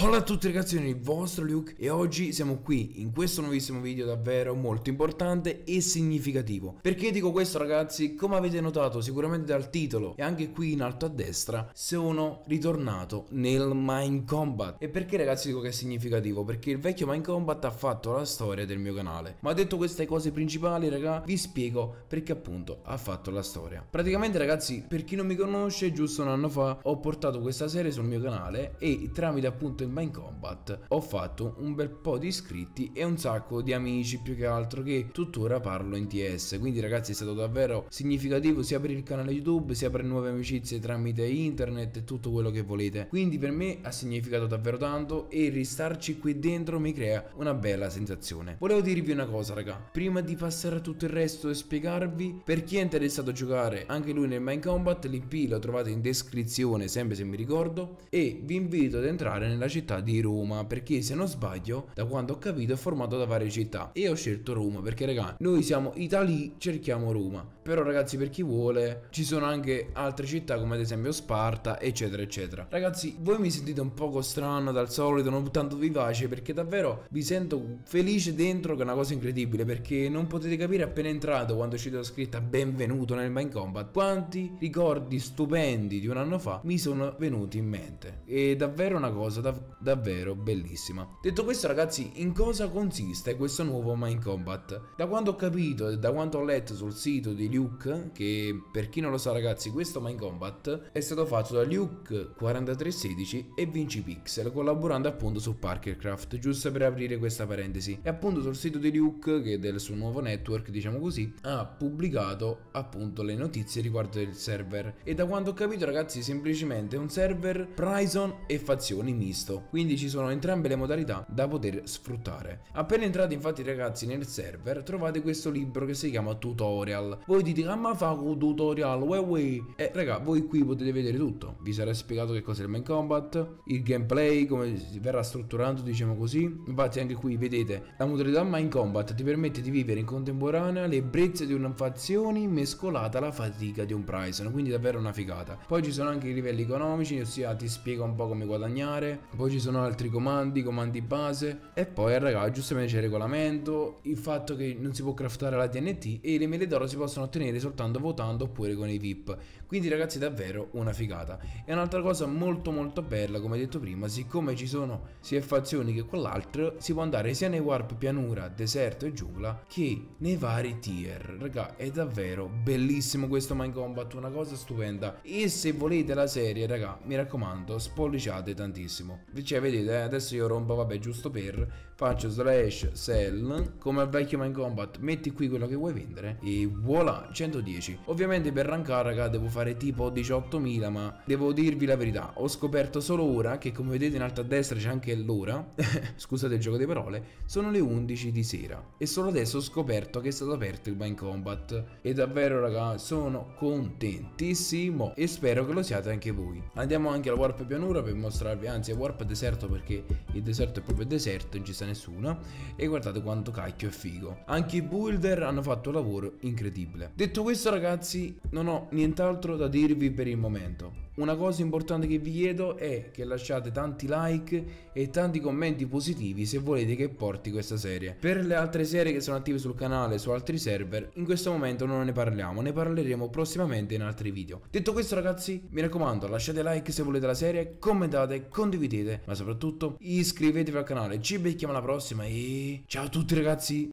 Hola a tutti ragazzi, sono il vostro Luke e oggi siamo qui in questo nuovissimo video davvero molto importante e significativo. Perché dico questo ragazzi? Come avete notato sicuramente dal titolo e anche qui in alto a destra, sono ritornato nel Mind Combat. E perché ragazzi dico che è significativo? Perché il vecchio Mind Combat ha fatto la storia del mio canale. Ma detto queste cose principali raga, vi spiego perché appunto ha fatto la storia. Praticamente ragazzi, per chi non mi conosce, giusto un anno fa ho portato questa serie sul mio canale e tramite appunto in Mind Combat. Ho fatto un bel po' di iscritti e un sacco di amici più che altro che tuttora parlo in TS quindi ragazzi è stato davvero significativo sia per il canale YouTube sia per nuove amicizie tramite internet e tutto quello che volete. Quindi per me ha significato davvero tanto e ristarci qui dentro mi crea una bella sensazione. Volevo dirvi una cosa raga. Prima di passare a tutto il resto e spiegarvi per chi è interessato a giocare anche lui nel Mind Combat l'IP lo trovate in descrizione sempre se mi ricordo e vi invito ad entrare nella città città di Roma perché se non sbaglio da quando ho capito è formato da varie città. E ho scelto Roma perché raga noi siamo Italy cerchiamo Roma però ragazzi per chi vuole ci sono anche altre città come ad esempio Sparta eccetera eccetera ragazzi voi mi sentite un poco strano dal solito non tanto vivace perché davvero vi sento felice dentro che è una cosa incredibile perché non potete capire appena entrato quando ci ho scritta benvenuto nel Mind Combat quanti ricordi stupendi di un anno fa mi sono venuti in mente è davvero una cosa da davvero bellissima. Detto questo ragazzi, in cosa consiste questo nuovo Mind Combat? Da quanto ho capito e da quanto ho letto sul sito di Luke, che per chi non lo sa ragazzi, questo Mind Combat è stato fatto da Luke 4316 e Vinci Pixel, collaborando appunto su Parkercraft, giusto per aprire questa parentesi. E appunto sul sito di Luke, che è del suo nuovo network, diciamo così, ha pubblicato appunto le notizie riguardo il server. E da quanto ho capito ragazzi, semplicemente un server Prison e fazioni misto quindi ci sono entrambe le modalità da poter sfruttare. Appena entrate infatti ragazzi nel server trovate questo libro che si chiama tutorial. Voi dite ah ma fa un tutorial, uè uè. E raga voi qui potete vedere tutto. Vi sarà spiegato che cos'è il main combat, il gameplay, come verrà strutturato diciamo così. Infatti anche qui vedete la modalità main combat ti permette di vivere in contemporanea le ebbrezze di una fazione mescolata alla fatica di un Prison, quindi davvero una figata. Poi ci sono anche i livelli economici, ossia ti spiega un po' come guadagnare, poi ci sono altri comandi, comandi base e poi raga giustamente c'è il regolamento, il fatto che non si può craftare la TNT e le mele d'oro si possono ottenere soltanto votando oppure con i VIP. Quindi ragazzi davvero una figata. E un'altra cosa molto molto bella come detto prima, siccome ci sono sia fazioni che quell'altro, si può andare sia nei warp pianura, deserto e giungla che nei vari tier. Raga è davvero bellissimo questo Mind Combat, una cosa stupenda. E se volete la serie raga mi raccomando spolliciate tantissimo cioè vedete eh, adesso io rompo vabbè giusto per faccio slash sell come al vecchio Mind Combat metti qui quello che vuoi vendere e voilà 110 ovviamente per rankare raga devo fare tipo 18.000 ma devo dirvi la verità ho scoperto solo ora che come vedete in alto a destra c'è anche l'ora scusate il gioco di parole sono le 11 di sera e solo adesso ho scoperto che è stato aperto il Mind Combat e davvero raga sono contentissimo e spero che lo siate anche voi andiamo anche alla Warp Pianura per mostrarvi anzi a Warp deserto perché il deserto è proprio deserto, non ci sta nessuno. E guardate quanto cacchio è figo. Anche i builder hanno fatto un lavoro incredibile. Detto questo ragazzi, non ho nient'altro da dirvi per il momento. Una cosa importante che vi chiedo è che lasciate tanti like e tanti commenti positivi se volete che porti questa serie. Per le altre serie che sono attive sul canale su altri server, in questo momento non ne parliamo, ne parleremo prossimamente in altri video. Detto questo ragazzi, mi raccomando lasciate like se volete la serie, commentate, condividete, ma soprattutto iscrivetevi al canale. Ci becchiamo alla prossima e ciao a tutti ragazzi!